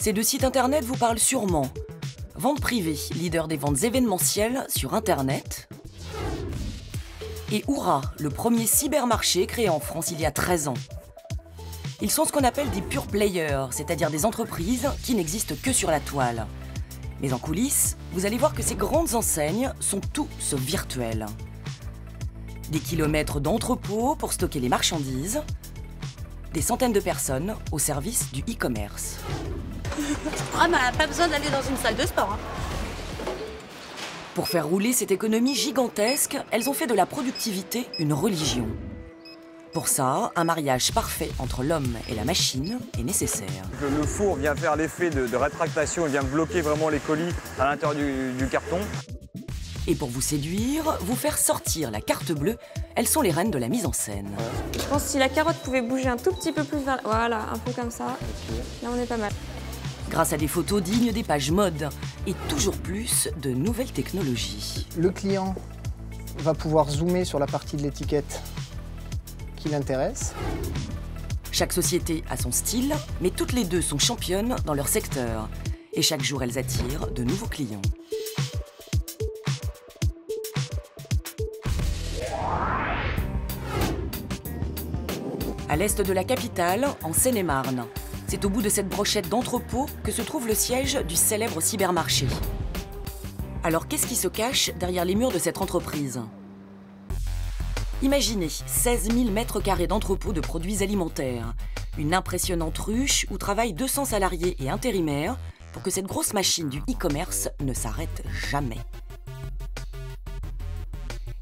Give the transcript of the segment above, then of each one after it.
Ces deux sites internet vous parlent sûrement. Vente privée, leader des ventes événementielles sur internet. Et Oura, le premier cybermarché créé en France il y a 13 ans. Ils sont ce qu'on appelle des pure players, c'est-à-dire des entreprises qui n'existent que sur la toile. Mais en coulisses, vous allez voir que ces grandes enseignes sont tout sauf virtuelles. Des kilomètres d'entrepôts pour stocker les marchandises, des centaines de personnes au service du e-commerce. Ah bah, pas besoin d'aller dans une salle de sport. hein. Pour faire rouler cette économie gigantesque, elles ont fait de la productivité une religion. Pour ça, un mariage parfait entre l'homme et la machine est nécessaire. Le, four vient faire l'effet de, de rétractation, il vient bloquer vraiment les colis à l'intérieur du, du carton. Et pour vous séduire, vous faire sortir la carte bleue, elles sont les reines de la mise en scène. Je pense que si la carotte pouvait bouger un tout petit peu plus vers... Voilà, un peu comme ça. Là, on est pas mal. Grâce à des photos dignes des pages mode et toujours plus de nouvelles technologies. Le client va pouvoir zoomer sur la partie de l'étiquette qui l'intéresse. Chaque société a son style, mais toutes les deux sont championnes dans leur secteur. Et chaque jour, elles attirent de nouveaux clients. À l'est de la capitale, en Seine-et-Marne, c'est au bout de cette brochette d'entrepôt que se trouve le siège du célèbre cybermarché. Alors qu'est-ce qui se cache derrière les murs de cette entreprise? Imaginez 16 000 mètres carrés d'entrepôt de produits alimentaires, une impressionnante ruche où travaillent 200 salariés et intérimaires pour que cette grosse machine du e-commerce ne s'arrête jamais.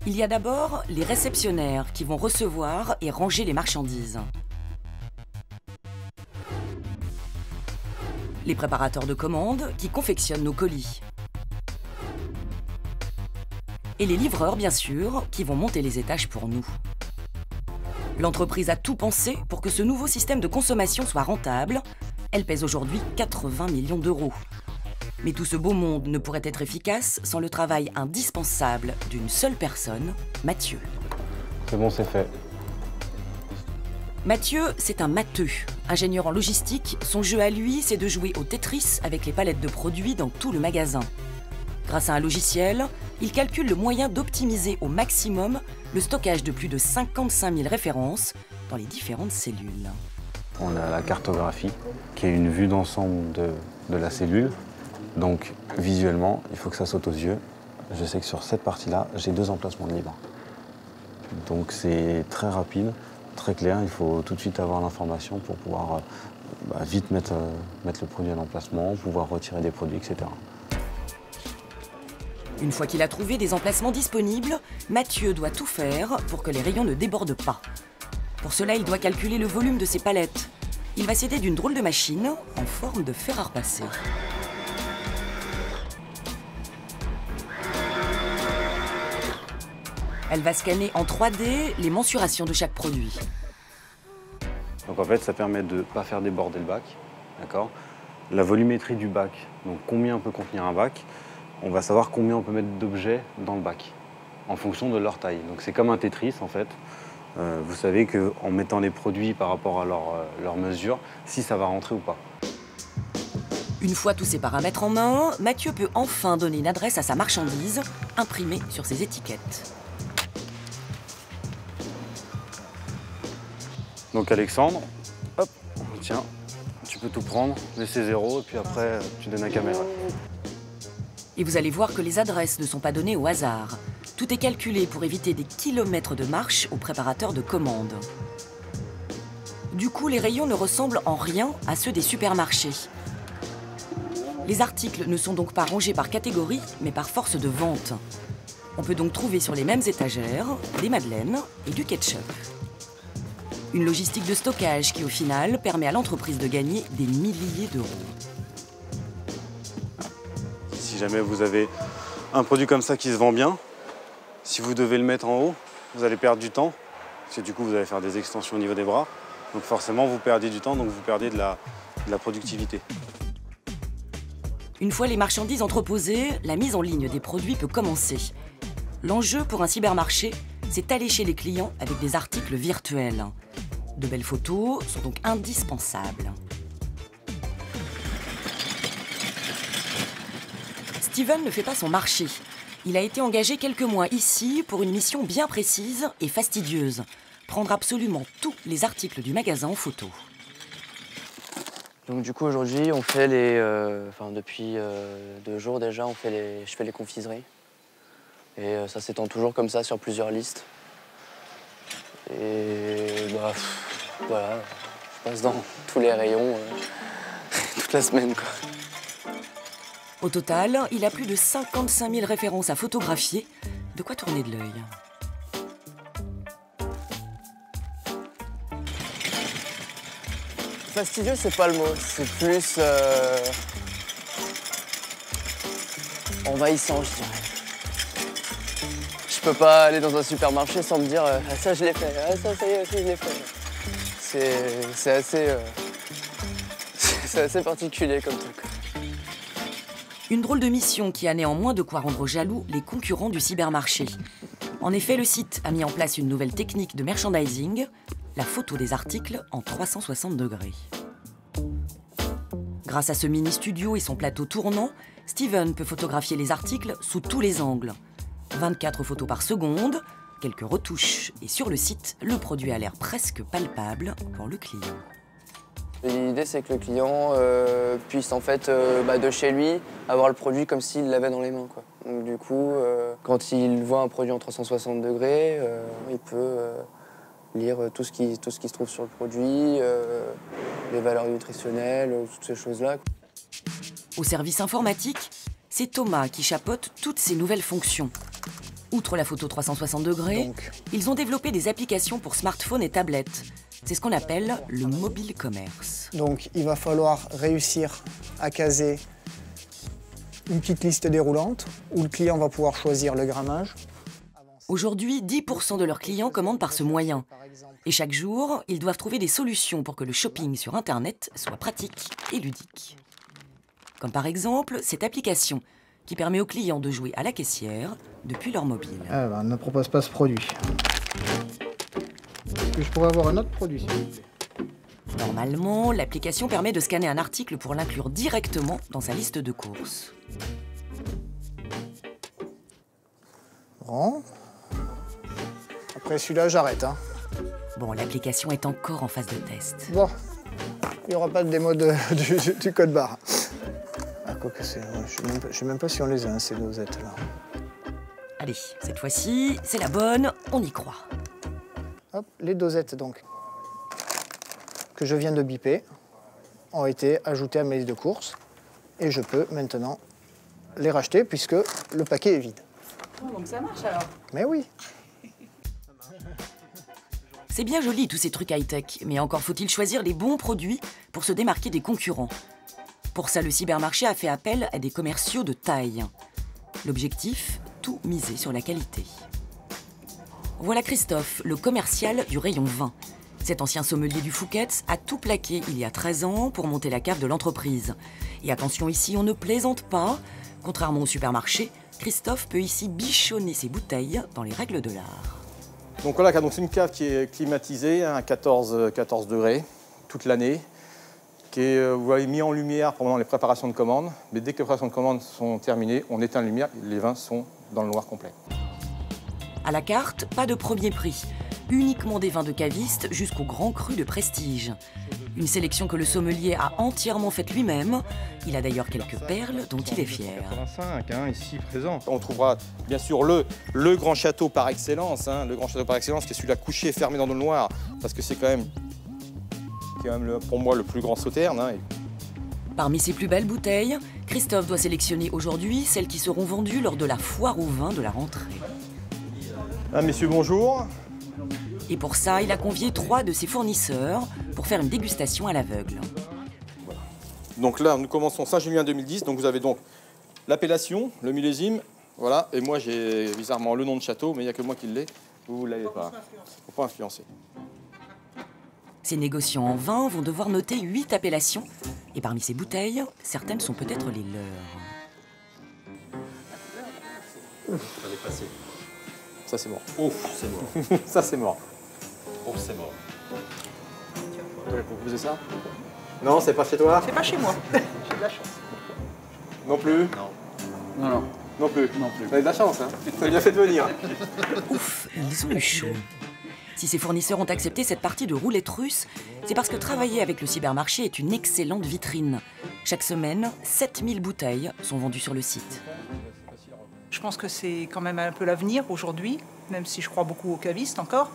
Il y a d'abord les réceptionnaires qui vont recevoir et ranger les marchandises. Les préparateurs de commandes qui confectionnent nos colis. Et les livreurs, bien sûr, qui vont monter les étages pour nous. L'entreprise a tout pensé pour que ce nouveau système de consommation soit rentable. Elle pèse aujourd'hui 80 millions d'euros. Mais tout ce beau monde ne pourrait être efficace sans le travail indispensable d'une seule personne, Mathieu. C'est bon, c'est fait. Mathieu, c'est un matheux. Ingénieur en logistique, son jeu à lui, c'est de jouer au Tetris avec les palettes de produits dans tout le magasin. Grâce à un logiciel, il calcule le moyen d'optimiser au maximum le stockage de plus de 55 000 références dans les différentes cellules. On a la cartographie, qui est une vue d'ensemble de, la cellule. Donc visuellement, il faut que ça saute aux yeux. Je sais que sur cette partie-là, j'ai deux emplacements de libre. Donc c'est très rapide, très clair. Il faut tout de suite avoir l'information pour pouvoir euh, bah, vite mettre, euh, mettre le produit à l'emplacement, pouvoir retirer des produits, etc. Une fois qu'il a trouvé des emplacements disponibles, Mathieu doit tout faire pour que les rayons ne débordent pas. Pour cela, il doit calculer le volume de ses palettes. Il va s'aider d'une drôle de machine en forme de fer à repasser. Elle va scanner en 3D les mensurations de chaque produit. Donc en fait, ça permet de ne pas faire déborder le bac. D'accord? La volumétrie du bac, donc combien peut contenir un bac, on va savoir combien on peut mettre d'objets dans le bac en fonction de leur taille. Donc c'est comme un Tetris en fait. Euh, vous savez qu'en mettant les produits par rapport à leur, euh, leur mesure, si ça va rentrer ou pas. Une fois tous ces paramètres en main, Mathieu peut enfin donner une adresse à sa marchandise imprimée sur ses étiquettes. Donc Alexandre, hop, tiens, tu peux tout prendre, laisser zéro, et puis après tu donnes à caméra. Et vous allez voir que les adresses ne sont pas données au hasard. Tout est calculé pour éviter des kilomètres de marche aux préparateurs de commandes. Du coup, les rayons ne ressemblent en rien à ceux des supermarchés. Les articles ne sont donc pas rangés par catégorie, mais par force de vente. On peut donc trouver sur les mêmes étagères des madeleines et du ketchup. Une logistique de stockage qui, au final, permet à l'entreprise de gagner des milliers d'euros. Si jamais vous avez un produit comme ça qui se vend bien, si vous devez le mettre en haut, vous allez perdre du temps, parce que du coup vous allez faire des extensions au niveau des bras. Donc forcément vous perdez du temps, donc vous perdez de la, de la productivité. Une fois les marchandises entreposées, la mise en ligne des produits peut commencer. L'enjeu pour un cybermarché, c'est allécher les clients avec des articles virtuels. De belles photos sont donc indispensables. Steven ne fait pas son marché. Il a été engagé quelques mois ici pour une mission bien précise et fastidieuse. Prendre absolument tous les articles du magasin en photo. Donc du coup aujourd'hui on fait les, euh, enfin depuis euh, deux jours déjà on fait je fais les confiseries et euh, ça s'étend toujours comme ça sur plusieurs listes et bah pff, voilà je passe dans tous les rayons euh, toute la semaine quoi. Au total, il a plus de 55 000 références à photographier. De quoi tourner de l'œil? Fastidieux c'est pas le mot, c'est plus euh, envahissant je dirais. Peux pas aller dans un supermarché sans me dire euh, ah ça je l'ai fait, ah ça ça y est aussi je l'ai fait. C'est assez euh, c'est assez particulier comme truc. Une drôle de mission qui a néanmoins de quoi rendre jaloux les concurrents du cybermarché. En effet, le site a mis en place une nouvelle technique de merchandising, la photo des articles en 360 degrés. Grâce à ce mini studio et son plateau tournant, Steven peut photographier les articles sous tous les angles. 24 photos par seconde, quelques retouches, et sur le site, le produit a l'air presque palpable pour le client. L'idée, c'est que le client euh, puisse, en fait, euh, bah, de chez lui, avoir le produit comme s'il l'avait dans les mains. Quoi. Donc, du coup, euh, quand il voit un produit en 360 degrés, il peut lire tout ce, qui, tout ce qui se trouve sur le produit, les valeurs nutritionnelles, toutes ces choses-là. Au service informatique, c'est Thomas qui chapeaute toutes ces nouvelles fonctions. Outre la photo 360 degrés, Donc. ils ont développé des applications pour smartphones et tablettes. C'est ce qu'on appelle le mobile commerce. Donc il va falloir réussir à caser une petite liste déroulante où le client va pouvoir choisir le grammage. Aujourd'hui, 10% de leurs clients commandent par ce moyen. Et chaque jour, ils doivent trouver des solutions pour que le shopping sur Internet soit pratique et ludique. Comme par exemple cette application qui permet aux clients de jouer à la caissière depuis leur mobile. Ah ben, ne propose pas ce produit. Est-ce que je pourrais avoir un autre produit s'il vous plaît? Normalement, l'application permet de scanner un article pour l'inclure directement dans sa liste de courses. Bon. Après celui-là, j'arrête. Hein. Bon, l'application est encore en phase de test. Bon, il n'y aura pas de démo de- du, du code barre. Quoi que c'est. ouais, je ne sais même pas- si on les a, hein, ces dosettes-là. Allez, cette fois-ci, c'est la bonne, on y croit. Hop, les dosettes donc que je viens de biper ont été ajoutées à ma liste de courses et je peux maintenant les racheter puisque le paquet est vide. donc ça marche alors. Mais oui, C'est bien joli tous ces trucs high-tech, mais encore faut-il choisir les bons produits pour se démarquer des concurrents. Pour ça, le cybermarché a fait appel à des commerciaux de taille. L'objectif, tout miser sur la qualité. Voilà Christophe, le commercial du rayon vin. Cet ancien sommelier du Fouquet's a tout plaqué il y a 13 ans pour monter la cave de l'entreprise. Et attention ici, on ne plaisante pas. Contrairement au supermarché, Christophe peut ici bichonner ses bouteilles dans les règles de l'art. Donc voilà, c'est une cave qui est climatisée à 14, euh, 14 degrés toute l'année, qui est, euh, vous voyez, mis en lumière pendant les préparations de commandes. Mais dès que les préparations de commandes sont terminées, on éteint la lumière, les vins sont dans le noir complet. À la carte, pas de premier prix. Uniquement des vins de cavistes jusqu'aux grands crus de prestige. Une sélection que le sommelier a entièrement faite lui-même. Il a d'ailleurs quelques perles dont il est fier. 85, hein, ici présent. On trouvera bien sûr le, le grand château par excellence, hein, le grand château par excellence qui est celui-là couché, fermé dans le noir, parce que c'est quand même, quand même le- pour moi le plus grand sauterne. hein, et Parmi ses plus belles bouteilles, Christophe doit sélectionner aujourd'hui celles qui seront vendues lors de la foire au vin de la rentrée. Ah, messieurs, bonjour. Et pour ça, il a convié trois de ses fournisseurs pour faire une dégustation à l'aveugle. Donc là, nous commençons Saint-Julien 2010. Donc vous avez donc l'appellation, le millésime, voilà. Et moi, j'ai bizarrement le nom de château, mais il n'y a que moi qui l'ai. Vous ne l'avez pas. Faut pas influencer. Ces négociants en vin vont devoir noter huit appellations. Et parmi ces bouteilles, certaines sont peut-être les leurs. Ça, c'est mort. Ouf, c'est mort. Ça, c'est mort. Ouf, c'est mort. Vous proposez ça Non, c'est pas chez toi C'est pas chez moi. J'ai de la chance. Non plus Non. Non, non. Non plus. Non plus. Vous avez de la chance, hein. Vous avez bien fait de venir. Ouf, ils ont eu chaud. Si ces fournisseurs ont accepté cette partie de roulette russe, c'est parce que travailler avec le cybermarché est une excellente vitrine. Chaque semaine, 7000 bouteilles sont vendues sur le site. Je pense que c'est quand même un peu l'avenir aujourd'hui, même si je crois beaucoup aux cavistes encore.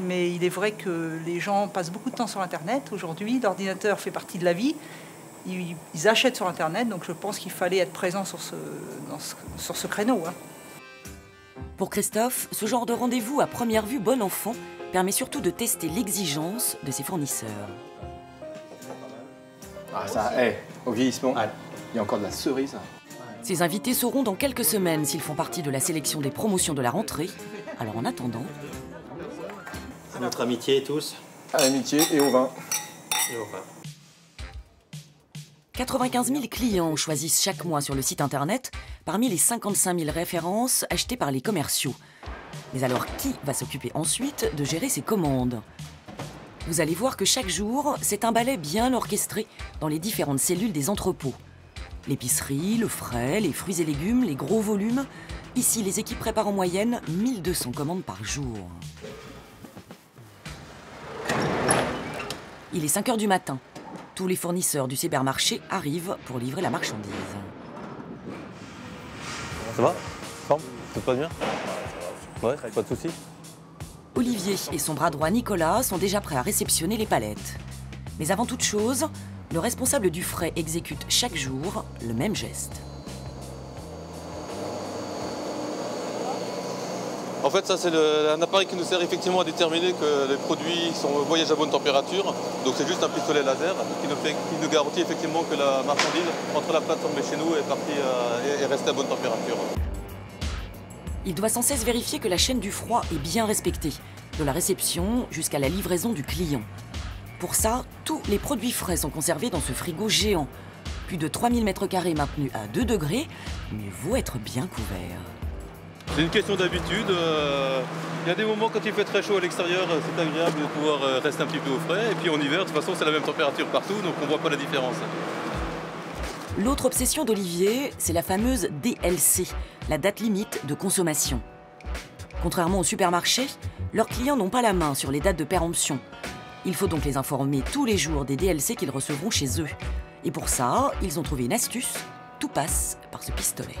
Mais il est vrai que les gens passent beaucoup de temps sur Internet aujourd'hui. L'ordinateur fait partie de la vie. Ils, ils achètent sur Internet, donc je pense qu'il fallait être présent sur ce, dans ce- sur ce créneau. hein. Pour Christophe, ce genre de rendez-vous à première vue bon enfant permet surtout de tester l'exigence de ses fournisseurs. Ah, ça, eh, au vieillissement, il y a encore de la cerise. Ses invités sauront dans quelques semaines s'ils font partie de la sélection des promotions de la rentrée. Alors en attendant, À notre amitié tous. À l'amitié et au vin. Et au revoir. 95 000 clients choisissent chaque mois sur le site internet parmi les 55 000 références achetées par les commerciaux. Mais alors qui va s'occuper ensuite de gérer ces commandes? Vous allez voir que chaque jour, c'est un balai bien orchestré dans les différentes cellules des entrepôts. L'épicerie, le frais, les fruits et légumes, les gros volumes. Ici, les équipes préparent en moyenne 1200 commandes par jour. Il est 5 heures du matin. Tous les fournisseurs du cybermarché arrivent pour livrer la marchandise. Ça va? Forme Tout va bien? Ouais, pas de soucis Olivier et son bras droit Nicolas sont déjà prêts à réceptionner les palettes. Mais avant toute chose, le responsable du frais exécute chaque jour le même geste. En fait, ça c'est un appareil qui nous sert effectivement à déterminer que les produits sont voyagent à bonne température. Donc c'est juste un pistolet laser qui nous, fait- qui nous garantit effectivement que la marchandise entre la plateforme et chez nous est partie euh, et est restée à bonne température. Il doit sans cesse vérifier que la chaîne du froid est bien respectée, de la réception jusqu'à la livraison du client. Pour ça, tous les produits frais sont conservés dans ce frigo géant. Plus de 3000 m2 maintenus à 2 degrés, mais vaut être bien couvert. C'est une question d'habitude. euh, Il y a des moments quand il fait très chaud à l'extérieur, euh, c'est agréable de pouvoir euh, rester un petit peu au frais. Et puis en hiver, de toute façon, c'est la même température partout, donc on voit pas la différence. L'autre obsession d'Olivier, c'est la fameuse DLC, la date limite de consommation. Contrairement au supermarché, leurs clients n'ont pas la main sur les dates de péremption. Il faut donc les informer tous les jours des DLC qu'ils recevront chez eux. Et pour ça, ils ont trouvé une astuce, tout passe par ce pistolet.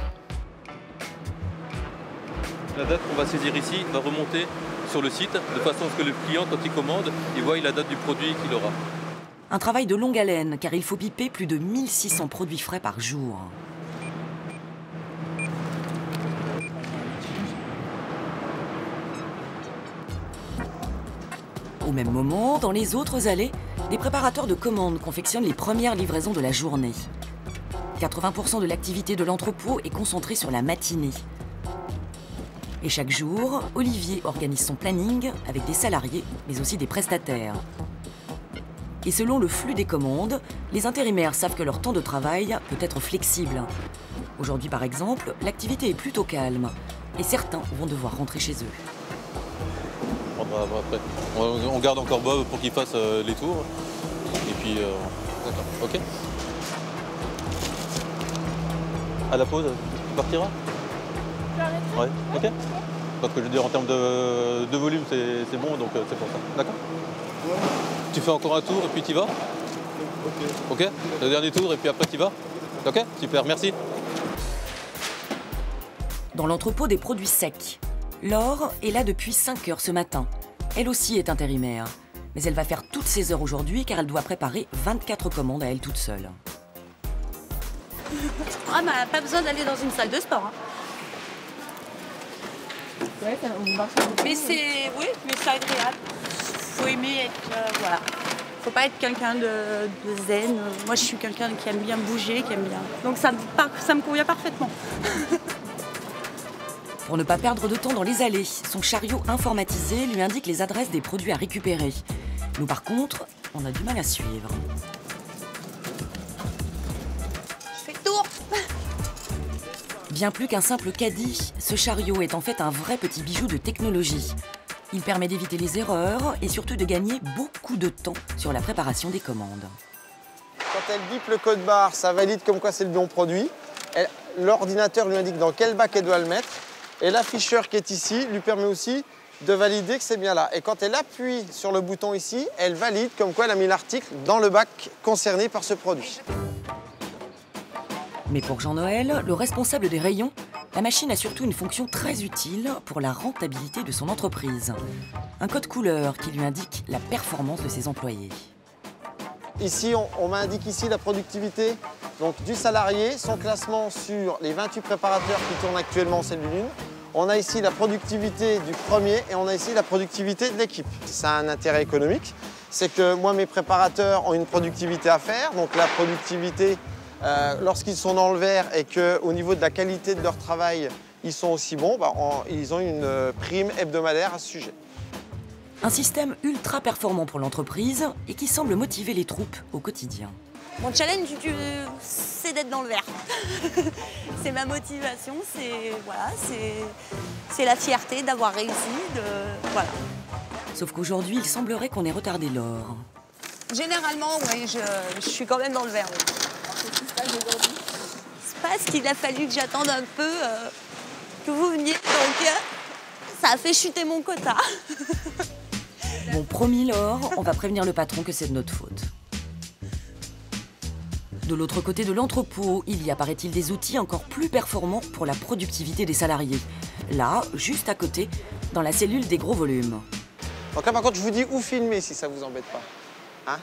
La date qu'on va saisir ici va remonter sur le site de façon à ce que le client, quand il commande, il voit la date du produit qu'il aura. Un travail de longue haleine, car il faut piper plus de 1600 produits frais par jour. Au même moment, dans les autres allées, des préparateurs de commandes confectionnent les premières livraisons de la journée. 80% de l'activité de l'entrepôt est concentrée sur la matinée. Et chaque jour, Olivier organise son planning avec des salariés, mais aussi des prestataires. Et selon le flux des commandes, les intérimaires savent que leur temps de travail peut être flexible. Aujourd'hui, par exemple, l'activité est plutôt calme et certains vont devoir rentrer chez eux. On après. Garde encore Bob pour qu'il fasse euh, les tours. Et puis, euh, d'accord, ok. À la pause, tu partiras? Ouais, ok. Parce que je veux dire, en termes de, de volume, c'est c'est bon, donc euh, c'est pour ça. D'accord? Tu fais encore un tour et puis tu vas Ok. Ok Le dernier tour et puis après tu vas Ok Super, merci. Dans l'entrepôt des produits secs, Laure est là depuis 5 heures ce matin. Elle aussi est intérimaire. Mais elle va faire toutes ses heures aujourd'hui car elle doit préparer 24 commandes à elle toute seule. Ah, bah, pas besoin d'aller dans une salle de sport. hein. Mais c'est. Oui, mais c'est agréable. Faut aimer être. euh, voilà. Faut pas être quelqu'un de, de zen. Moi, je suis quelqu'un qui aime bien bouger, qui aime bien. Donc, ça ça me convient parfaitement. Pour ne pas perdre de temps dans les allées, son chariot informatisé lui indique les adresses des produits à récupérer. Nous, par contre, on a du mal à suivre. Je fais le tour. Bien plus qu'un simple caddie, ce chariot est en fait un vrai petit bijou de technologie. Il permet d'éviter les erreurs et surtout de gagner beaucoup de temps sur la préparation des commandes. Quand elle bip le code barre, ça valide comme quoi c'est le bon produit. L'ordinateur lui indique dans quel bac elle doit le mettre. Et l'afficheur qui est ici lui permet aussi de valider que c'est bien là. Et quand elle appuie sur le bouton ici, elle valide comme quoi elle a mis l'article dans le bac concerné par ce produit. Mais pour Jean-Noël, le responsable des rayons, la machine a surtout une fonction très utile pour la rentabilité de son entreprise. Un code couleur qui lui indique la performance de ses employés. Ici, on, m'indique ici la productivité du salarié, son classement sur les 28 préparateurs qui tournent actuellement en cellule 1. On a ici la productivité du premier et on a ici la productivité de l'équipe. Ça a un intérêt économique, c'est que moi, mes préparateurs ont une productivité à faire, donc la productivité euh, lorsqu'ils sont dans le vert et qu'au niveau de la qualité de leur travail, ils sont aussi bons, bah, ils ont une euh, prime hebdomadaire à ce sujet. Un système ultra performant pour l'entreprise et qui semble motiver les troupes au quotidien. Mon challenge, c'est d'être dans le vert. c'est ma motivation, c'est voilà, c'est c'est la fierté d'avoir réussi, de voilà. Sauf qu'aujourd'hui, il semblerait qu'on ait retardé l'or. Généralement, oui, je, je suis quand même dans le vert. oui. C'est parce qu'il a fallu que j'attende un peu euh, que vous veniez, donc euh, ça a fait chuter mon quota. Bon, promis l'or, on va prévenir le patron que c'est de notre faute. De l'autre côté de l'entrepôt, il y a, paraît-il, des outils encore plus performants pour la productivité des salariés. Là, juste à côté, dans la cellule des gros volumes. Donc là, par contre, je vous dis où filmer si ça vous embête pas. Hein?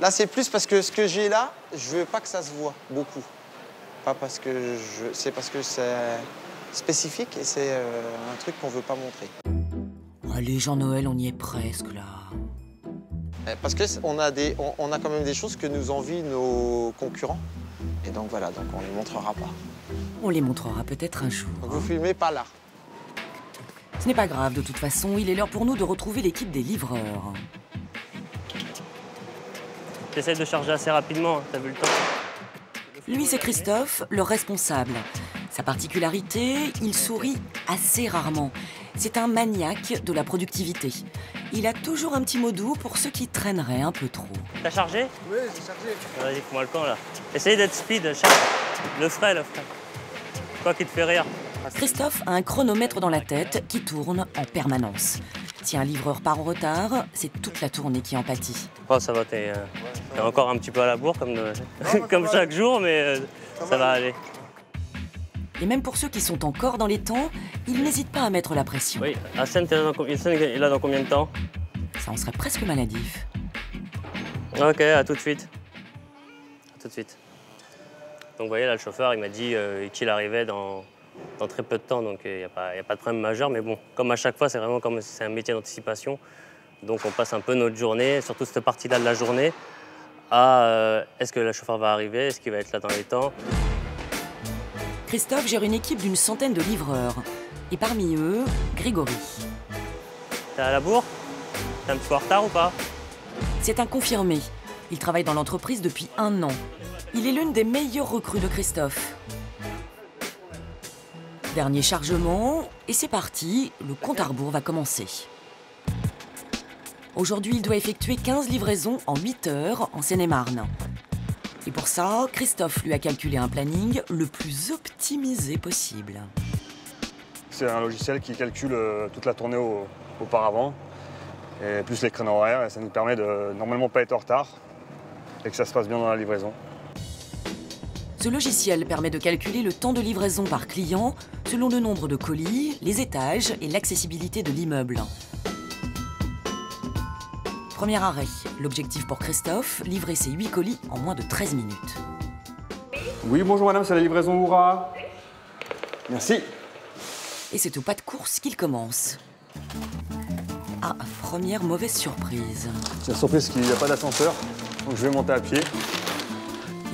Là, c'est plus parce que ce que j'ai là, je veux pas que ça se voit beaucoup. Pas parce que je... C'est parce que c'est spécifique et c'est euh, un truc qu'on veut pas montrer. Allez, Jean-Noël, on y est presque là. Eh, Parce qu'on a, des... on, on a quand même des choses que nous envient nos concurrents. Et donc voilà, donc on ne les montrera pas. On les montrera peut-être un jour. Donc vous filmez pas là. Ce n'est pas grave, de toute façon, il est l'heure pour nous de retrouver l'équipe des livreurs. J'essaie de charger assez rapidement, hein, t'as vu le temps. Lui, c'est Christophe, le responsable. Sa particularité, il sourit assez rarement. C'est un maniaque de la productivité. Il a toujours un petit mot doux pour ceux qui traîneraient un peu trop. T'as chargé Oui, j'ai chargé. Vas-y, fous-moi le camp là. Essaye d'être speed, charge. Le frais, le frais. Quoi qui te fait rire Christophe a un chronomètre dans la tête qui tourne en permanence. Si un livreur part en retard, c'est toute la tournée qui en pâtit. Oh, ça va, t'es euh, encore un petit peu à la bourre comme, de- comme chaque jour, mais euh, ça va aller. Et même pour ceux qui sont encore dans les temps, il n'hésite pas à mettre la pression. Oui, Hassan, t'es là dans, com- Hassan, il est là dans combien de temps? Ça en serait presque maladif. Ok, à tout de suite. À tout de suite. Donc vous voyez, là, le chauffeur, il m'a dit euh, qu'il arrivait dans, dans très peu de temps, donc il n'y a, pas- y a pas de problème majeur. Mais bon, comme à chaque fois, c'est vraiment comme c'est un métier d'anticipation. Donc on passe un peu notre journée, surtout cette partie-là de la journée, à euh, est-ce que le chauffeur va arriver, est-ce qu'il va être là dans les temps? Christophe gère une équipe d'une centaine de livreurs. Et parmi eux, Grégory. T'es à la bourre? T'es un petit peu en retard ou pas? C'est un confirmé. Il travaille dans l'entreprise depuis un an. Il est l'une des meilleures recrues de Christophe. Dernier chargement, et c'est parti, le compte à rebours va commencer. Aujourd'hui, il doit effectuer 15 livraisons en 8 heures en Seine-et-Marne. Et pour ça, Christophe lui a calculé un planning le plus optimisé possible. C'est un logiciel qui calcule euh, toute la tournée au- auparavant, et plus les créneaux horaires, et ça nous permet de normalement pas être en retard et que ça se passe bien dans la livraison. Ce logiciel permet de calculer le temps de livraison par client selon le nombre de colis, les étages et l'accessibilité de l'immeuble. Premier arrêt. L'objectif pour Christophe, livrer ses 8 colis en moins de 13 minutes. Oui, bonjour madame, c'est la livraison Oura. Merci. Et c'est au pas de course qu'il commence. Ah, première mauvaise surprise. C'est la surprise qu'il n'y a pas d'ascenseur, donc je vais monter à pied.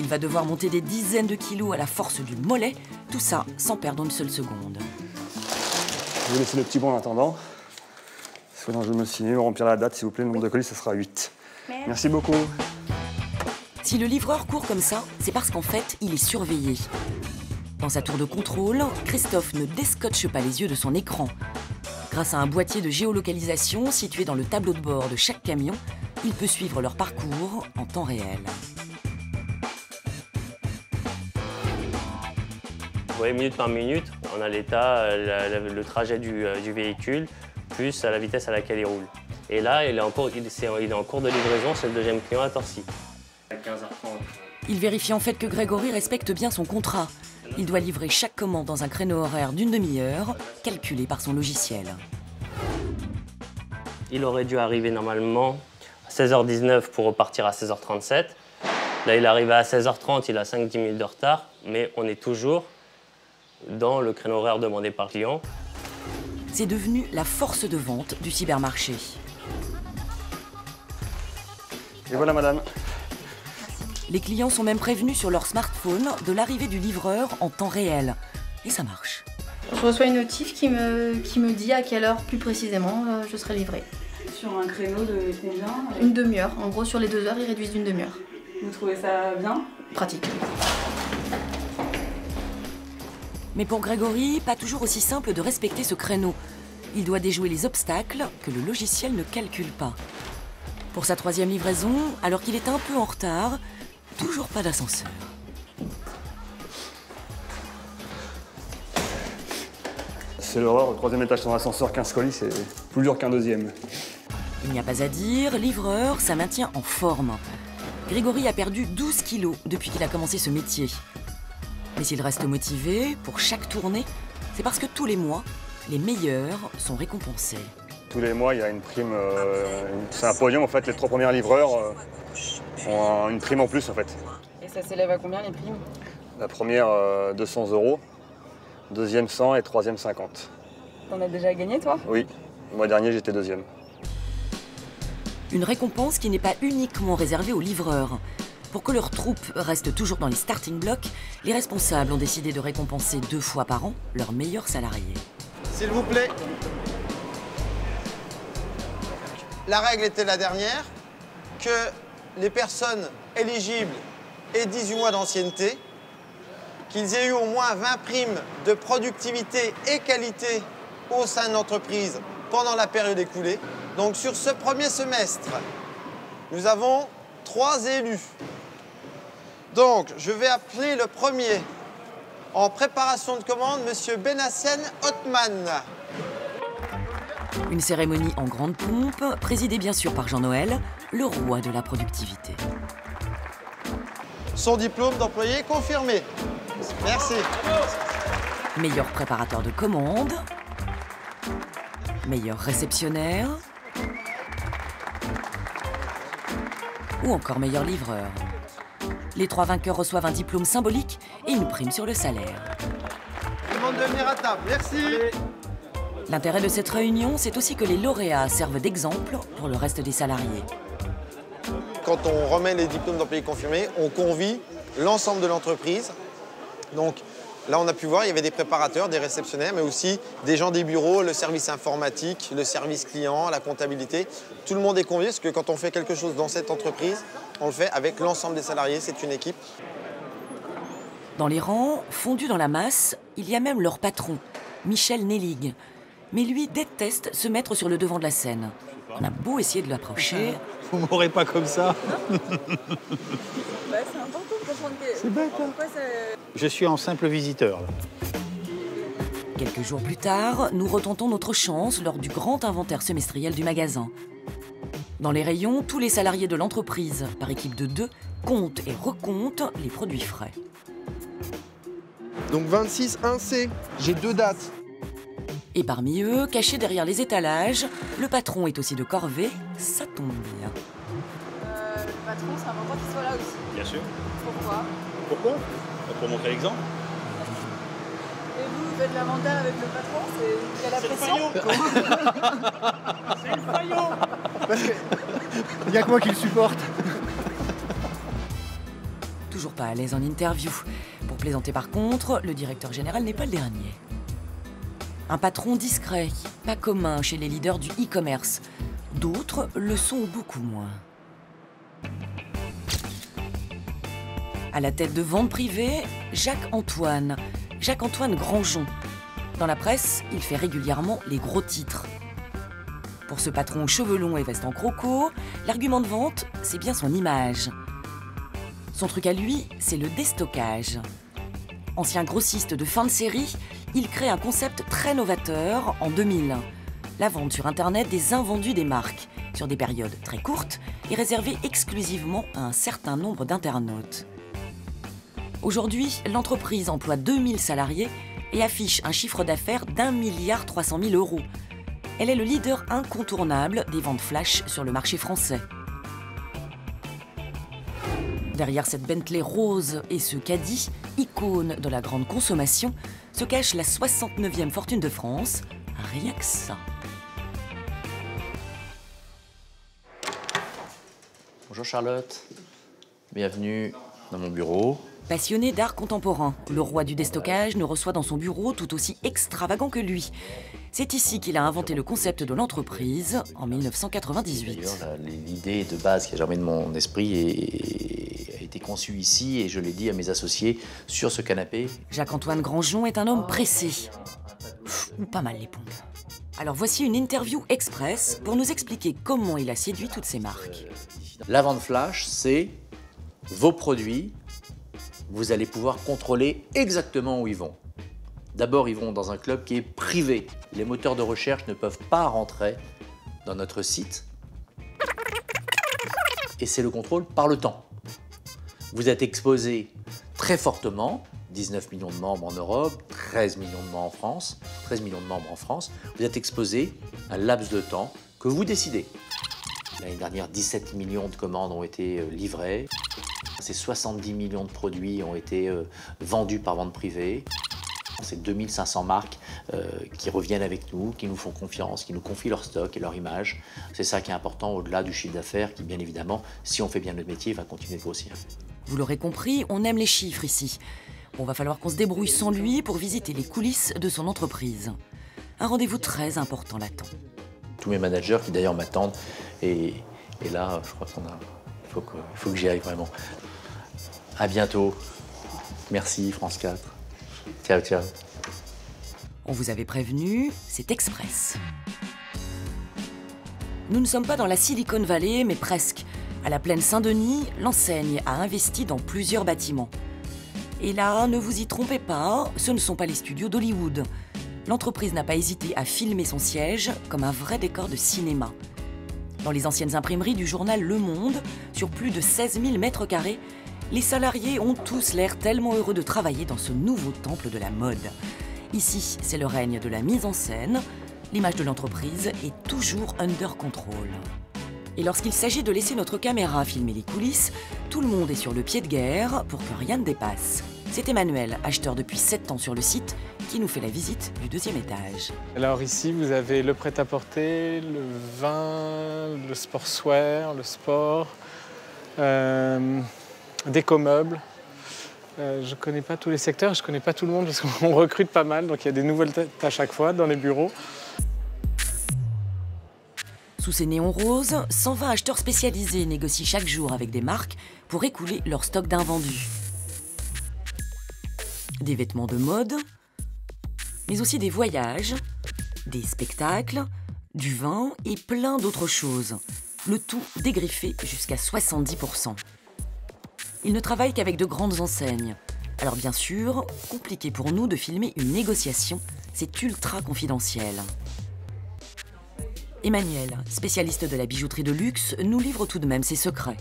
Il va devoir monter des dizaines de kilos à la force du mollet, tout ça sans perdre une seule seconde. Je vais laisser le petit bon en attendant. Non, je vais me signer, remplir la date, s'il vous plaît, le nombre de colis, ça sera 8. Merci beaucoup. Si le livreur court comme ça, c'est parce qu'en fait, il est surveillé. Dans sa tour de contrôle, Christophe ne déscotche pas les yeux de son écran. Grâce à un boîtier de géolocalisation situé dans le tableau de bord de chaque camion, il peut suivre leur parcours en temps réel. Voyez, minute par minute, on a l'état, euh, le trajet du, euh, du véhicule, plus à la vitesse à laquelle il roule. Et là, il est en cours, il, est en cours de livraison, c'est le deuxième client à Torcy. À 15h30. Il vérifie en fait que Grégory respecte bien son contrat. Il doit livrer chaque commande dans un créneau horaire d'une demi-heure, calculé par son logiciel. Il aurait dû arriver normalement à 16h19 pour repartir à 16h37. Là, il est arrivé à 16h30, il a 5-10 minutes de retard, mais on est toujours dans le créneau horaire demandé par client. C'est devenu la force de vente du cybermarché. Et voilà, madame. Les clients sont même prévenus sur leur smartphone de l'arrivée du livreur en temps réel. Et ça marche. Je reçois une notif qui me, qui me dit à quelle heure plus précisément euh, je serai livrée. Sur un créneau de combien? Une demi-heure. En gros, sur les deux heures, ils réduisent d'une demi-heure. Vous trouvez ça bien? Pratique. Mais pour Grégory, pas toujours aussi simple de respecter ce créneau. Il doit déjouer les obstacles que le logiciel ne calcule pas. Pour sa troisième livraison, alors qu'il est un peu en retard, toujours pas d'ascenseur. C'est l'horreur, le troisième étage sans ascenseur, 15 colis, c'est plus dur qu'un deuxième. Il n'y a pas à dire, livreur, ça maintient en forme. Grégory a perdu 12 kilos depuis qu'il a commencé ce métier. Mais s'il reste motivé, pour chaque tournée, c'est parce que tous les mois, les meilleurs sont récompensés. Tous les mois, il y a une prime. euh, c'est un podium, en fait. Les trois premiers livreurs euh, ont un- une prime en plus, en fait. Et ça s'élève à combien les primes? La première, euh, 200 euros. Deuxième, 100 et troisième, 50. T'en as déjà gagné toi? Oui, le mois dernier, j'étais deuxième. Une récompense qui n'est pas uniquement réservée aux livreurs. Pour que leur troupe reste toujours dans les starting blocks, les responsables ont décidé de récompenser deux fois par an leurs meilleurs salariés. S'il vous plaît. La règle était la dernière, que les personnes éligibles aient 18 mois d'ancienneté, qu'ils aient eu au moins 20 primes de productivité et qualité au sein de l'entreprise pendant la période écoulée. Donc sur ce premier semestre, nous avons trois élus. Donc je vais appeler le premier en préparation de commande, Monsieur Benassène Hotman. Une cérémonie en grande pompe, présidée bien sûr par Jean-Noël, le roi de la productivité. Son diplôme d'employé confirmé. Merci. Meilleur préparateur de commandes, meilleur réceptionnaire, ou encore meilleur livreur. Les trois vainqueurs reçoivent un diplôme symbolique et une prime sur le salaire. Je demande de venir à table. Merci. L'intérêt de cette réunion, c'est aussi que les lauréats servent d'exemple pour le reste des salariés. Quand on remet les diplômes d'employés confirmés, on convie l'ensemble de l'entreprise. Donc là, on a pu voir, il y avait des préparateurs, des réceptionnaires, mais aussi des gens des bureaux, le service informatique, le service client, la comptabilité. Tout le monde est convié parce que quand on fait quelque chose dans cette entreprise, on le fait avec l'ensemble des salariés, c'est une équipe. Dans les rangs, fondus dans la masse, il y a même leur patron, Michel Nellig. Mais lui déteste se mettre sur le devant de la scène. On a beau essayer de l'approcher, Vous m'aurez pas comme ça. Bah c'est important de comprendre que... C'est bête, hein. Ça... Je suis en simple visiteur. là. Quelques jours plus tard, nous retentons notre chance lors du grand inventaire semestriel du magasin. Dans les rayons, tous les salariés de l'entreprise, par équipe de deux, comptent et recomptent les produits frais. Donc 26 1C. J'ai deux dates. Et parmi eux, caché derrière les étalages, le patron est aussi de corvée, ça tombe bien. Euh, le patron, c'est important qu'il soit là aussi. Bien sûr. Pourquoi? Pourquoi? Pour montrer l'exemple. L'inventaire avec le patron, c'est... Il y a la pression C'est le faillot Parce que. Il y a que moi qui le supporte. Toujours pas à l'aise en interview. Pour plaisanter par contre, le directeur général n'est pas le dernier. Un patron discret, pas commun chez les leaders du e-commerce. D'autres le sont beaucoup moins. À la tête de vente privée, Jacques-Antoine. Jacques-Antoine Grandjean. Dans la presse, il fait régulièrement les gros titres. Pour ce patron cheveux longs et veste en croco, l'argument de vente, c'est bien son image. Son truc à lui, c'est le déstockage. Ancien grossiste de fin de série, il crée un concept très novateur en 2000. La vente sur Internet des invendus des marques, sur des périodes très courtes et réservées exclusivement à un certain nombre d'internautes. Aujourd'hui, l'entreprise emploie 2000 salariés et affiche un chiffre d'affaires d'un milliard 300 000 euros. Elle est le leader incontournable des ventes flash sur le marché français. Derrière cette Bentley rose et ce caddie, icône de la grande consommation, se cache la 69e fortune de France. Rien que ça. Bonjour Charlotte, bienvenue dans mon bureau. Passionné d'art contemporain, le roi du déstockage ne reçoit dans son bureau tout aussi extravagant que lui. C'est ici qu'il a inventé le concept de l'entreprise en 1998. D'ailleurs, la- l'idée de base qui a germé de mon esprit a été conçue ici et je l'ai dit à mes associés sur ce canapé. Jacques-Antoine Grandjean est un homme pressé. Pff, Ou pas mal les pompes. Alors voici une interview express pour nous expliquer comment il a séduit toutes ces marques. La vente flash, c'est vos produits, vous allez pouvoir contrôler exactement où ils vont. D'abord, ils vont dans un club qui est privé. Les moteurs de recherche ne peuvent pas rentrer dans notre site. Et c'est le contrôle par le temps. Vous êtes exposé très fortement, 19 millions de membres en Europe, 13 millions de membres en France, 13 millions de membres en France. Vous êtes exposé à un laps de temps que vous décidez. L'année dernière, 17 millions de commandes ont été euh, livrées. Ces 70 millions de produits ont été euh, vendus par vente privée. C'est 2500 marques euh, qui reviennent avec nous, qui nous font confiance, qui nous confient leur stock et leur image. C'est ça qui est important au-delà du chiffre d'affaires qui, bien évidemment, si on fait bien notre métier, va continuer de grossir. Vous l'aurez compris, on aime les chiffres ici. Bon, va falloir qu'on se débrouille sans lui pour visiter les coulisses de son entreprise. Un rendez-vous très important l'attend. Tous mes managers qui d'ailleurs m'attendent. Et, là, je crois qu'on a. Il faut que, il faut que j'y aille vraiment. À bientôt. Merci, France 4. Ciao, ciao. On vous avait prévenu, c'est express. Nous ne sommes pas dans la Silicon Valley, mais presque. À la plaine Saint-Denis, l'enseigne a investi dans plusieurs bâtiments. Et là, ne vous y trompez pas, ce ne sont pas les studios d'Hollywood. L'entreprise n'a pas hésité à filmer son siège comme un vrai décor de cinéma. Dans les anciennes imprimeries du journal Le Monde, sur plus de 16 000 mètres carrés, les salariés ont tous l'air tellement heureux de travailler dans ce nouveau temple de la mode. Ici, c'est le règne de la mise en scène. L'image de l'entreprise est toujours under control. Et lorsqu'il s'agit de laisser notre caméra filmer les coulisses, tout le monde est sur le pied de guerre pour que rien ne dépasse. C'est Emmanuel, acheteur depuis 7 ans sur le site, qui nous fait la visite du deuxième étage. Alors ici, vous avez le prêt-à-porter, le vin, le sportswear, le sport, euh, déco-meubles. Euh, je ne connais pas tous les secteurs, je ne connais pas tout le monde parce qu'on recrute pas mal, donc il y a des nouvelles têtes à chaque fois dans les bureaux. Sous ces néons roses, 120 acheteurs spécialisés négocient chaque jour avec des marques pour écouler leur stock d'invendus. Des vêtements de mode, mais aussi des voyages, des spectacles, du vin et plein d'autres choses. Le tout dégriffé jusqu'à 70%. Ils ne travaillent qu'avec de grandes enseignes. Alors bien sûr, compliqué pour nous de filmer une négociation, c'est ultra confidentiel. Emmanuel, spécialiste de la bijouterie de luxe, nous livre tout de même ses secrets.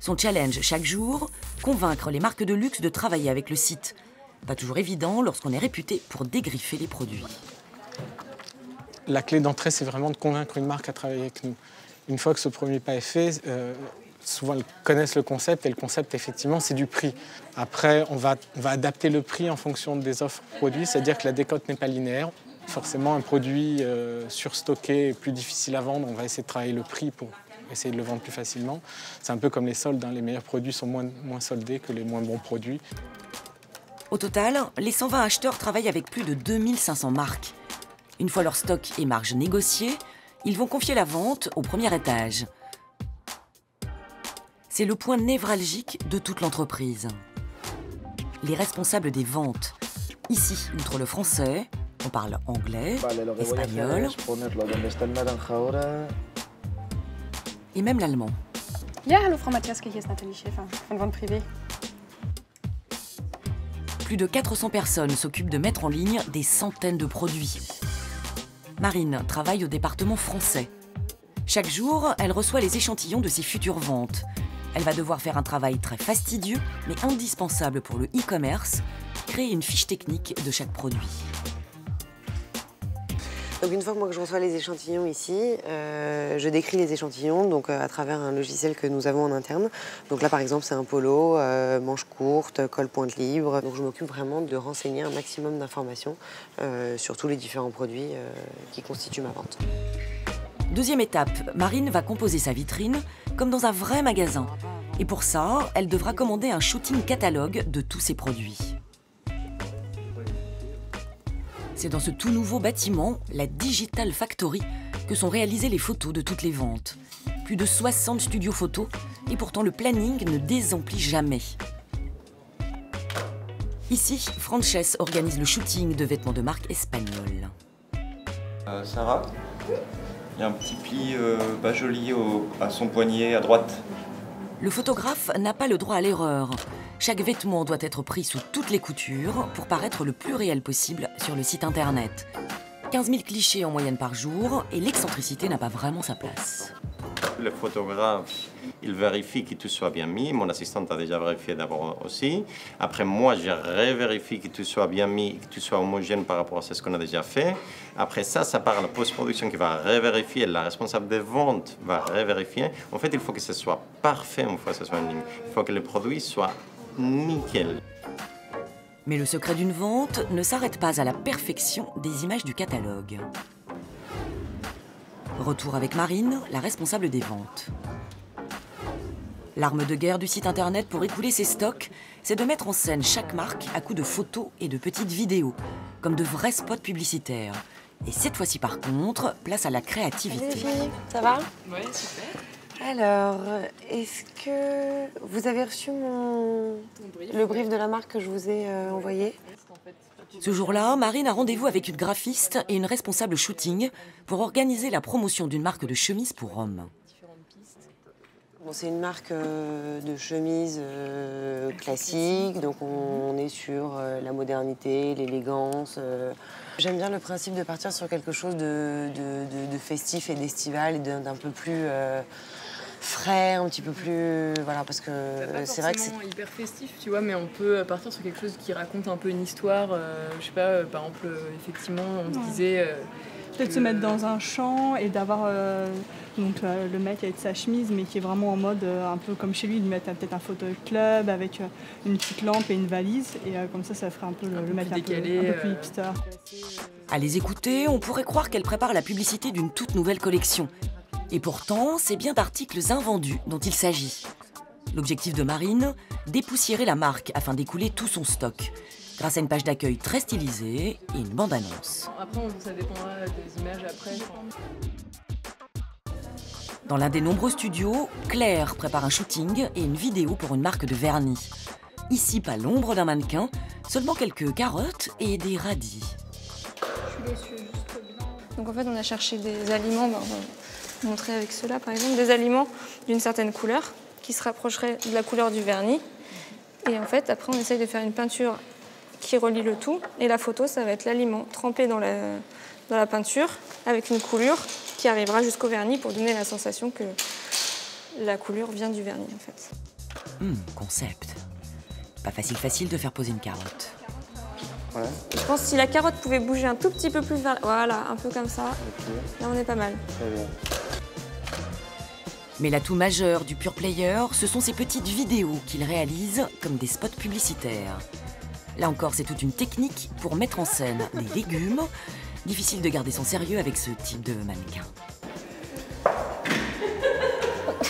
Son challenge chaque jour, convaincre les marques de luxe de travailler avec le site. Pas toujours évident lorsqu'on est réputé pour dégriffer les produits. La clé d'entrée, c'est vraiment de convaincre une marque à travailler avec nous. Une fois que ce premier pas est fait, euh, souvent elles connaissent le concept et le concept, effectivement, c'est du prix. Après, on va, on va adapter le prix en fonction des offres produits, c'est-à-dire que la décote n'est pas linéaire. Forcément, un produit euh, surstocké est plus difficile à vendre. On va essayer de travailler le prix pour essayer de le vendre plus facilement. C'est un peu comme les soldes. hein. Les meilleurs produits sont moins, moins soldés que les moins bons produits. Au total, les 120 acheteurs travaillent avec plus de 2500 marques. Une fois leur stock et marge négociés, ils vont confier la vente au premier étage. C'est le point névralgique de toute l'entreprise. Les responsables des ventes. Ici, outre le français, on parle anglais, espagnol et même l'allemand. Ja, hallo Frau Matjaske, hier ist Nathalie Schäfer von Von Privé. Plus de 400 personnes s'occupent de mettre en ligne des centaines de produits. Marine travaille au département français. Chaque jour, elle reçoit les échantillons de ses futures ventes. Elle va devoir faire un travail très fastidieux, mais indispensable pour le e-commerce, créer une fiche technique de chaque produit. Donc une fois que, moi, que je reçois les échantillons ici, euh, je décris les échantillons donc, euh, à travers un logiciel que nous avons en interne. Donc là par exemple c'est un polo, euh, manche courte, col pointe libre. Donc je m'occupe vraiment de renseigner un maximum d'informations sur tous les différents produits qui constituent ma vente. Deuxième étape, Marine va composer sa vitrine comme dans un vrai magasin. Et pour ça, elle devra commander un shooting catalogue de tous ses produits. C'est dans ce tout nouveau bâtiment, la Digital Factory, que sont réalisées les photos de toutes les ventes. Plus de 60 studios photos, et pourtant le planning ne désemplit jamais. Ici, Frances organise le shooting de vêtements de marque espagnole. Euh, Sarah, il y a un petit pli euh, bas joli au- à son poignet à droite. Le photographe n'a pas le droit à l'erreur. Chaque vêtement doit être pris sous toutes les coutures pour paraître le plus réel possible sur le site internet. 15 000 clichés en moyenne par jour et l'excentricité n'a pas vraiment sa place. Le photographe, il vérifie que tout soit bien mis. Mon assistante a déjà vérifié d'abord aussi. Après, moi, je revérifie que tout soit bien mis, que tout soit homogène par rapport à ce qu'on a déjà fait. Après ça, ça part à la post-production qui va revérifier. La responsable des ventes va revérifier. En fait, il faut que ce soit parfait une fois ce soit en ligne. Il faut que le produit soit nickel. Mais le secret d'une vente ne s'arrête pas à la perfection des images du catalogue. Retour avec Marine, la responsable des ventes. L'arme de guerre du site internet pour écouler ses stocks, c'est de mettre en scène chaque marque à coups de photos et de petites vidéos, comme de vrais spots publicitaires. Et cette fois-ci par contre, place à la créativité. Ça va? Oui, super. Alors, est-ce que vous avez reçu mon... le brief de la marque que je vous ai euh, envoyé? Ce jour-là, Marine a rendez-vous avec une graphiste et une responsable shooting pour organiser la promotion d'une marque de chemise pour hommes. Bon, c'est une marque euh, de chemise euh, classique, donc on, est sur euh, la modernité, l'élégance. J'aime bien le principe de partir sur quelque chose de, de- de- de festif et d'estival et d'un d'un peu plus euh, frais, un petit peu plus. Voilà, parce que c'est vrai que c'est. hyper festif, tu vois, mais on peut partir sur quelque chose qui raconte un peu une histoire. euh, je sais pas, euh, par exemple, euh, effectivement, on se Ouais. disait. euh, Peut-être que- se mettre dans un champ et d'avoir euh, donc euh, le mec avec sa chemise, mais qui est vraiment en mode euh, un peu comme chez lui, de mettre euh, peut-être un fauteuil club avec euh, une petite lampe et une valise. Et euh, comme ça, ça ferait un peu le, le mec un peu, un peu plus euh, hipster. À les écouter, on pourrait croire qu'elle prépare la publicité d'une toute nouvelle collection. Et pourtant, c'est bien d'articles invendus dont il s'agit. L'objectif de Marine Dépoussiérer la marque afin d'écouler tout son stock, grâce à une page d'accueil très stylisée et une bande-annonce. Après, ça dépendra des images après. Dans l'un des nombreux studios, Claire prépare un shooting et une vidéo pour une marque de vernis. Ici, pas l'ombre d'un mannequin, seulement quelques carottes et des radis. Donc en fait, on a cherché des aliments, ben, montrer avec ceux-là par exemple, des aliments d'une certaine couleur qui se rapprocheraient de la couleur du vernis. Et en fait, après, on essaye de faire une peinture qui relie le tout. Et la photo, ça va être l'aliment trempé dans la, peinture avec une coulure qui arrivera jusqu'au vernis pour donner la sensation que la coulure vient du vernis en fait. Hum, concept. Pas facile facile de faire poser une carotte. Je pense que si la carotte pouvait bouger un tout petit peu plus vers... Voilà, un peu comme ça. Là, on est pas mal. Mais l'atout majeur du Pure Player, ce sont ces petites vidéos qu'il réalise comme des spots publicitaires. Là encore, c'est toute une technique pour mettre en scène des légumes. Difficile de garder son sérieux avec ce type de mannequin.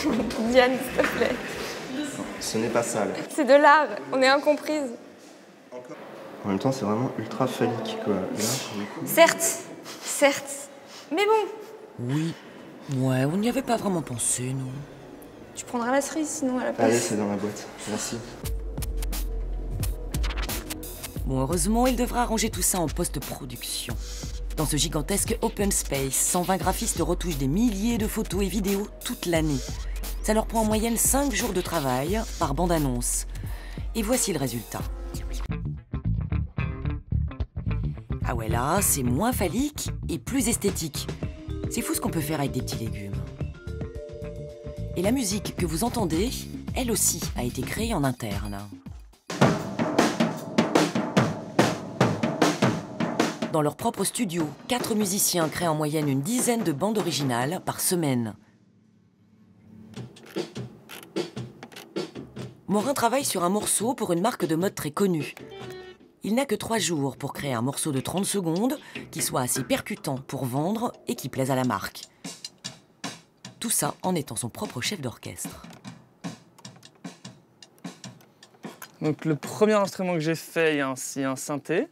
Diane, s'il te plaît. Ce n'est pas sale. C'est de l'art, on est incomprise. En même temps, c'est vraiment ultra phallique, quoi. Là, coup- Certes, certes. Mais bon, Oui. Ouais, on n'y avait pas vraiment pensé, non. tu prendras la cerise sinon à la place. Allez, c'est dans la boîte. Merci. Bon, heureusement, il devra arranger tout ça en post-production. Dans ce gigantesque open space, 120 graphistes retouchent des milliers de photos et vidéos toute l'année. Ça leur prend en moyenne 5 jours de travail par bande-annonce. Et voici le résultat. Ah ouais, là, c'est moins phallique et plus esthétique. C'est fou ce qu'on peut faire avec des petits légumes. Et la musique que vous entendez, elle aussi, a été créée en interne. Dans leur propre studio, quatre musiciens créent en moyenne une dizaine de bandes originales par semaine. Morin travaille sur un morceau pour une marque de mode très connue. Il n'a que trois jours pour créer un morceau de 30 secondes qui soit assez percutant pour vendre et qui plaise à la marque. Tout ça en étant son propre chef d'orchestre. Donc le premier instrument que j'ai fait, c'est un synthé,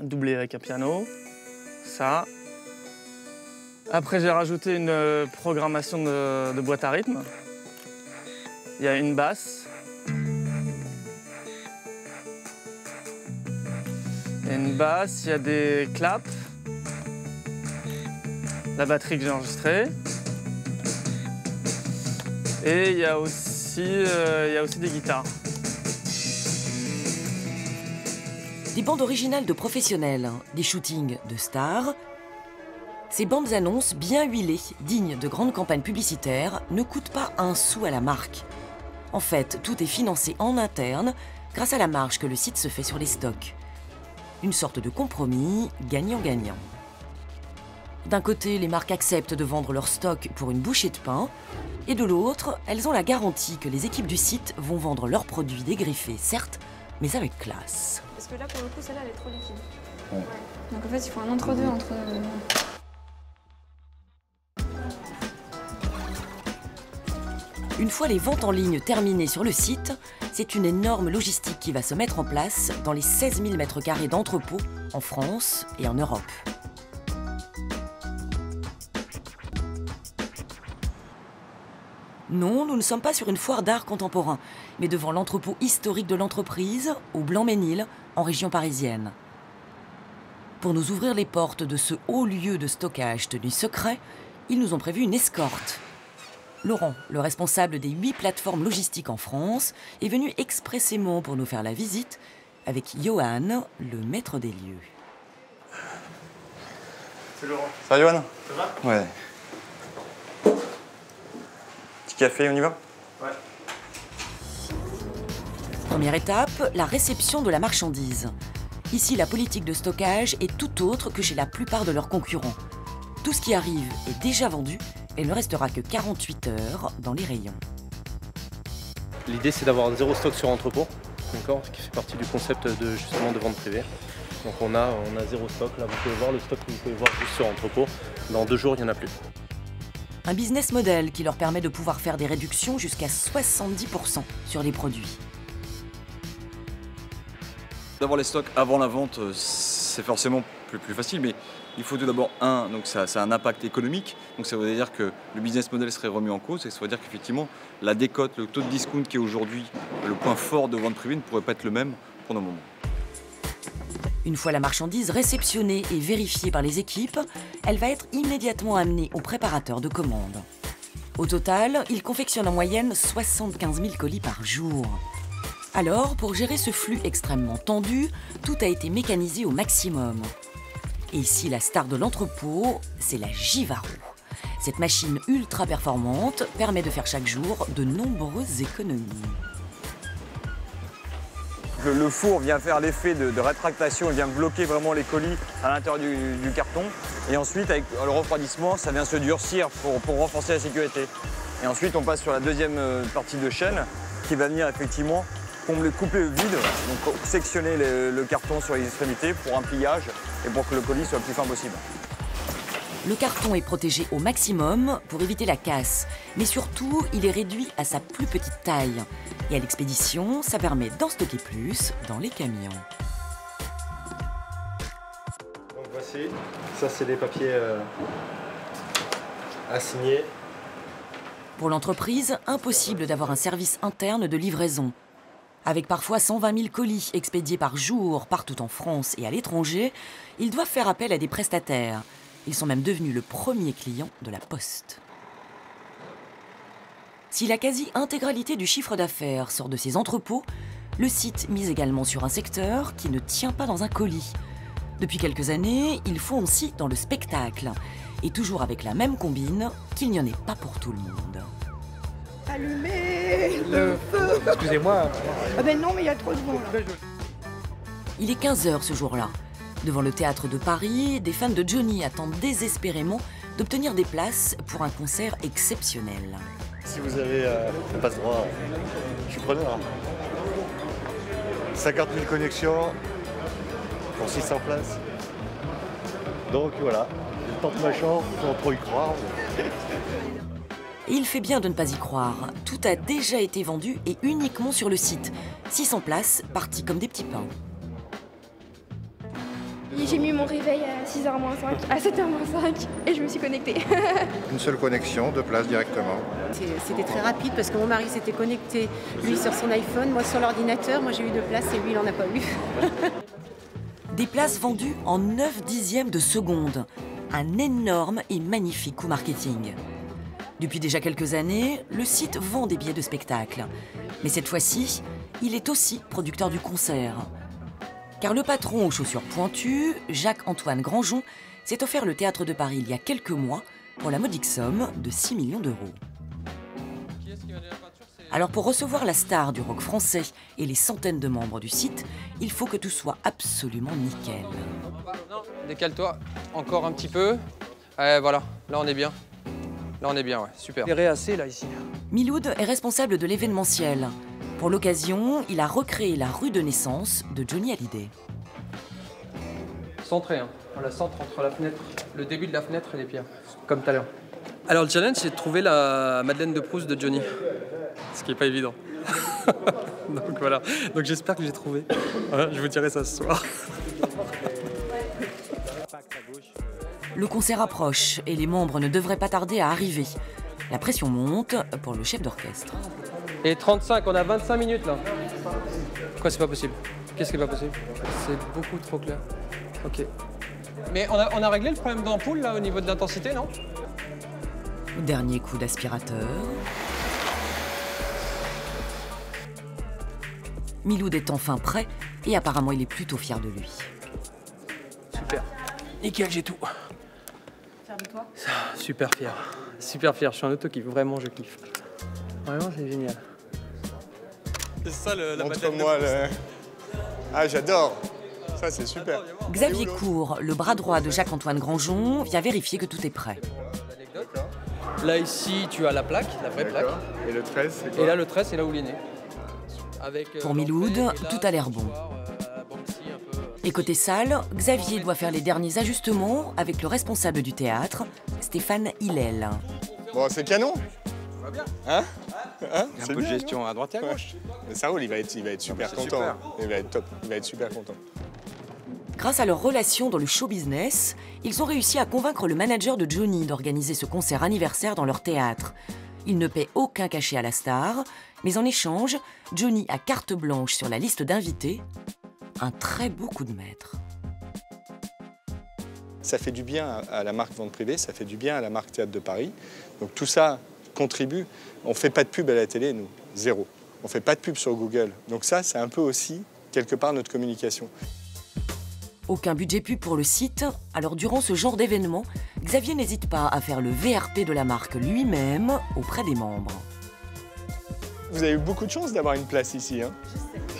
doublé avec un piano. Ça. Après j'ai rajouté une euh, programmation de, de boîte à rythme. Il y a une basse. Une basse, il y a des claps. La batterie que j'ai enregistrée. Et il y a aussi, euh, il y a aussi des guitares. Des bandes originales de professionnels, des shootings de stars. Ces bandes annonces bien huilées, dignes de grandes campagnes publicitaires, ne coûtent pas un sou à la marque. En fait, tout est financé en interne grâce à la marge que le site se fait sur les stocks. Une sorte de compromis gagnant-gagnant. D'un côté, les marques acceptent de vendre leur stock pour une bouchée de pain, et de l'autre, elles ont la garantie que les équipes du site vont vendre leurs produits dégriffés, certes, mais avec classe. Parce que là, pour le coup, celle-là, elle est trop liquide. Donc en fait, il faut un entre-deux entre. Une fois les ventes en ligne terminées sur le site, c'est une énorme logistique qui va se mettre en place dans les 16 000 mètres carrés d'entrepôts en France et en Europe. Non, nous ne sommes pas sur une foire d'art contemporain, mais devant l'entrepôt historique de l'entreprise, au Blanc-Ménil, en région parisienne. Pour nous ouvrir les portes de ce haut lieu de stockage tenu secret, ils nous ont prévu une escorte. Laurent, le responsable des huit plateformes logistiques en France, est venu expressément pour nous faire la visite avec Johan, le maître des lieux. C'est Laurent. Ça va, Johan? Ça va? Ouais. Petit café, on y va? Ouais. Première étape, la réception de la marchandise. Ici, la politique de stockage est tout autre que chez la plupart de leurs concurrents. Tout ce qui arrive est déjà vendu et ne restera que 48 heures dans les rayons. L'idée c'est d'avoir un zéro stock sur entrepôt, d'accord, ce qui fait partie du concept de justement de vente privée. Donc on a, on a zéro stock, là vous pouvez voir le stock que vous pouvez voir juste sur entrepôt. Dans deux jours il n'y en a plus. Un business model qui leur permet de pouvoir faire des réductions jusqu'à 70% sur les produits. D'avoir les stocks avant la vente, euh, c'est forcément plus, plus facile, mais il faut tout d'abord, un, donc ça, a un impact économique, donc ça veut dire que le business model serait remis en cause, et ça veut dire qu'effectivement, la décote, le taux de discount qui est aujourd'hui le point fort de vente privée ne pourrait pas être le même pour nos moments. Une fois la marchandise réceptionnée et vérifiée par les équipes, elle va être immédiatement amenée au préparateur de commande. Au total, il confectionne en moyenne 75 000 colis par jour. Alors, pour gérer ce flux extrêmement tendu, tout a été mécanisé au maximum. Et ici, la star de l'entrepôt, c'est la Givaro. Cette machine ultra performante permet de faire chaque jour de nombreuses économies. Le, four vient faire l'effet de, rétractation, il vient bloquer vraiment les colis à l'intérieur du, carton. Et ensuite, avec le refroidissement, ça vient se durcir pour, pour renforcer la sécurité. Et ensuite, on passe sur la deuxième euh, partie de chaîne qui va venir effectivement combler, couper le vide, donc sectionner le, le carton sur les extrémités pour un pliage et pour que le colis soit le plus fin possible. Le carton est protégé au maximum pour éviter la casse, mais surtout, il est réduit à sa plus petite taille. Et à l'expédition, ça permet d'en stocker plus dans les camions. Donc voici, ça c'est des papiers euh, à signer. Pour l'entreprise, impossible d'avoir un service interne de livraison. Avec parfois 120 000 colis expédiés par jour partout en France et à l'étranger, ils doivent faire appel à des prestataires. Ils sont même devenus le premier client de la Poste. Si la quasi-intégralité du chiffre d'affaires sort de ces entrepôts, le site mise également sur un secteur qui ne tient pas dans un colis. Depuis quelques années, il fonde aussi dans le spectacle. Et toujours avec la même combine, qu'il n'y en ait pas pour tout le monde. Allumez le feu Excusez-moi. Ah ben non, mais il y a trop de vent là. Il est 15h ce jour-là. Devant le théâtre de Paris, des fans de Johnny attendent désespérément d'obtenir des places pour un concert exceptionnel. Si vous avez euh, un passe-droit, je suis preneur. 50 000 connexions pour 600 places. Donc voilà, je tente ma chance sans trop y croire. Et il fait bien de ne pas y croire. Tout a déjà été vendu et uniquement sur le site. 600 places parties comme des petits pains. J'ai mis mon réveil à 6h-5, à 7h-5 et je me suis connectée. Une seule connexion, deux places directement. C'était très rapide parce que mon mari s'était connecté, lui sur son iPhone, moi sur l'ordinateur. Moi j'ai eu deux places et lui il en a pas eu. Des places vendues en 9 dixièmes de seconde. Un énorme et magnifique coup marketing. Depuis déjà quelques années, le site vend des billets de spectacle. Mais cette fois-ci, il est aussi producteur du concert. Car le patron aux chaussures pointues, Jacques-Antoine Grandjon, s'est offert le théâtre de Paris il y a quelques mois pour la modique somme de 6 millions d'euros. Alors pour recevoir la star du rock français et les centaines de membres du site, il faut que tout soit absolument nickel. Décale-toi encore un petit peu. Voilà, là on est bien. Là on est bien, ouais, super. Serré assez là ici. Miloud est responsable de l'événementiel. Pour l'occasion, il a recréé la rue de naissance de Johnny Hallyday. Centré, hein. Voilà, centre entre la fenêtre, le début de la fenêtre et les pierres, comme tout à l'heure. Alors le challenge c'est de trouver la Madeleine de Proust de Johnny. Ce qui n'est pas évident. Donc voilà, donc j'espère que j'ai trouvé. Voilà, je vous dirai ça ce soir. Le concert approche et les membres ne devraient pas tarder à arriver. La pression monte pour le chef d'orchestre. Et 35, on a 25 minutes là. Quoi, c'est pas possible Qu'est-ce qui est pas possible C'est beaucoup trop clair. Ok. Mais on a, on a réglé le problème d'ampoule là au niveau de l'intensité, non? Dernier coup d'aspirateur. Miloud est enfin prêt et apparemment il est plutôt fier de lui. Super. Nickel, j'ai tout. Super fier. Super fier. Je suis un auto-kiff. Vraiment, je kiffe. Vraiment, c'est génial. C'est ça le, la Montre-moi le. Ah, j'adore. Ça, c'est super. Xavier Cour, le bras droit de Jacques-Antoine Grandjon, vient vérifier que tout est prêt. Là, ici, tu as la plaque, la vraie plaque. Et le 13, c'est quoi Et là, le 13, c'est là où il est né. Avec, euh, Pour Miloud, tout a l'air bon. Et côté salle, Xavier doit faire les derniers ajustements avec le responsable du théâtre, Stéphane Hillel. Bon, c'est canon. Hein Hein Un C'est peu de gestion à droite et à Ouais. gauche. Mais ça roule, il va être, il va être super content. super. Il va être top. Il va être super content. Grâce à leur relation dans le show business, ils ont réussi à convaincre le manager de Johnny d'organiser ce concert anniversaire dans leur théâtre. Il ne paie aucun cachet à la star, mais en échange, Johnny a carte blanche sur la liste d'invités. Un très beau coup de maître. Ça fait du bien à la marque Vente Privée, ça fait du bien à la marque Théâtre de Paris. Donc tout ça contribue. On ne fait pas de pub à la télé, nous, zéro. On ne fait pas de pub sur Google. Donc ça, c'est un peu aussi, quelque part, notre communication. Aucun budget pub pour le site, alors durant ce genre d'événement, Xavier n'hésite pas à faire le VRP de la marque lui-même auprès des membres. Vous avez eu beaucoup de chance d'avoir une place ici. Hein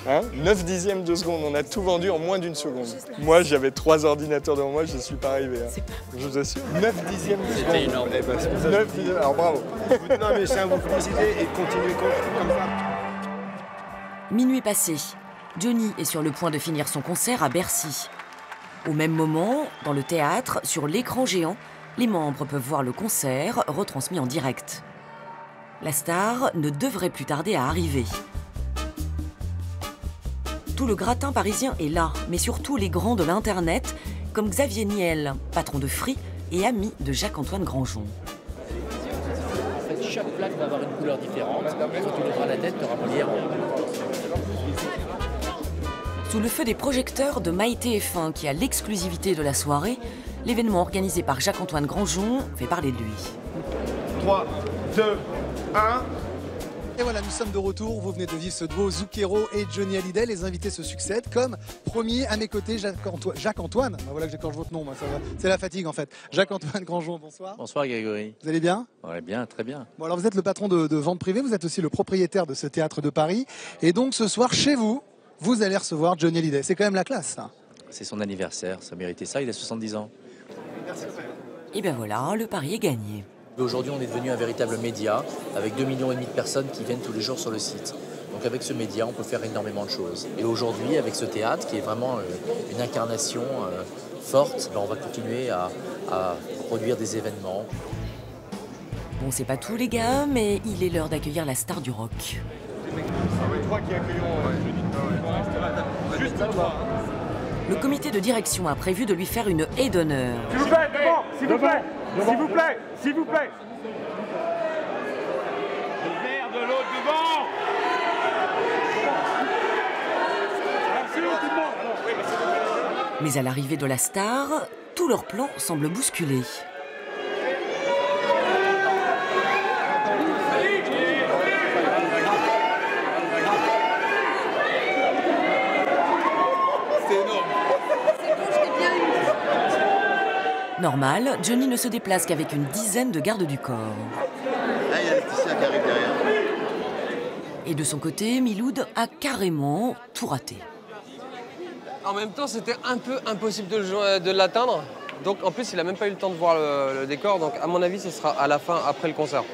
Hein 9 dixièmes de seconde, on a tout vendu en moins d'une seconde. Moi, j'avy trois ordinateurs devant moi, je ne suis pas arrivé. hein. Je vous assure, 9 dixièmes de seconde. C'était énorme. Eh ben, c'est pour ça que- 9 dixièmes, alors bravo. Non, mais c'est à vous féliciter et continuez comme ça. Minuit passé, Johnny est sur le point de finir son concert à Bercy. Au même moment, dans le théâtre, sur l'écran géant, les membres peuvent voir le concert retransmis en direct. La star ne devrait plus tarder à arriver. Tout le gratin parisien est là, mais surtout les grands de l'Internet, comme Xavier Niel, patron de Free et ami de Jacques-Antoine. En fait, chaque plaque va avoir une couleur différente. Quand tu lèveras la tête, tu auras Sous le feu des projecteurs de Maïté F1 qui a l'exclusivité de la soirée, l'événement organisé par Jacques-Antoine Grandjon fait parler de lui. 3, 2, 1. Et voilà, nous sommes de retour. Vous venez de vivre ce duo Zucchero et Johnny Hallyday. Les invités se succèdent. Comme promis, à mes côtés, Jacques-Antoine. Ben voilà que j'écorche votre nom. C'est la fatigue en fait. Jacques-Antoine Grandjean, bonsoir. Bonsoir Grégory. Vous allez bien? Ouais, bien, très bien. Bon, alors vous êtes le patron de, de vente privée. Vous êtes aussi le propriétaire de ce théâtre de Paris. Et donc ce soir, chez vous, vous allez recevoir Johnny Hallyday. C'est quand même la classe, ça. C'est son anniversaire, ça méritait ça, il a 70 ans. Et ben voilà, le pari est gagné. Aujourd'hui, on est devenu un véritable média avec 2,5 millions et demi de personnes qui viennent tous les jours sur le site. Donc avec ce média, on peut faire énormément de choses. Et aujourd'hui, avec ce théâtre qui est vraiment euh, une incarnation euh, forte, ben, on va continuer à, à produire des événements. Bon, c'est pas tout les gars, mais il est l'heure d'accueillir la star du rock. Le comité de direction a prévu de lui faire une haie d'honneur. S'il vous plaît, devant, s'il vous plaît, s'il vous plaît, s'il vous plaît. Le verre de l'autre devant. Merci tout le monde. Mais à l'arrivée de la star, tout leur plan semble bousculé. C'est énorme. Normal, Johnny ne se déplace qu'avec une dizaine de gardes du corps. Là, il y a Laetitia qui arrive derrière. Et de son côté, Miloud a carrément tout raté. En même temps, c'était un peu impossible de, l'atteindre. Donc en plus, il a même pas eu le temps de voir le, le décor. Donc à mon avis, ce sera à la fin, après le concert.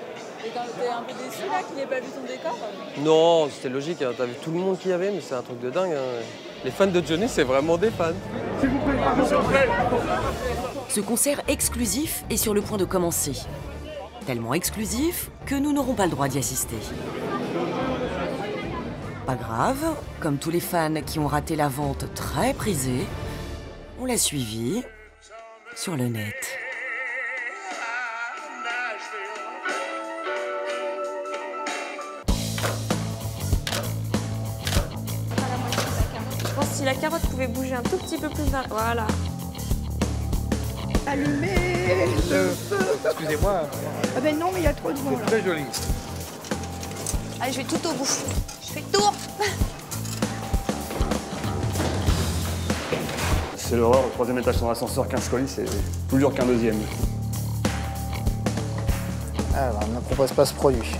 Et quand t'es un peu déçu là qu'il n'ait pas vu ton décor Non, c'était logique. hein. T'as vu tout le monde qu'il y avait, mais c'est un truc de dingue. hein. Les fans de Johnny, c'est vraiment des fans. S'il vous plaît, s'il vous plaît. Ce concert exclusif est sur le point de commencer. Tellement exclusif que nous n'aurons pas le droit d'y assister. Pas grave, comme tous les fans qui ont raté la vente très prisée, on l'a suivi sur le net. Je pense que si la carotte pouvait bouger un tout petit peu plus vers... Voilà. Allumez le feu Excusez-moi. Ah ben non, mais il y a trop de vent là. Très joli. Allez, je vais tout au bout. Je fais le tour. C'est l'horreur, le troisième étage sans ascenseur, 15 colis, c'est plus dur qu'un deuxième. Alors, on ne propose pas ce produit.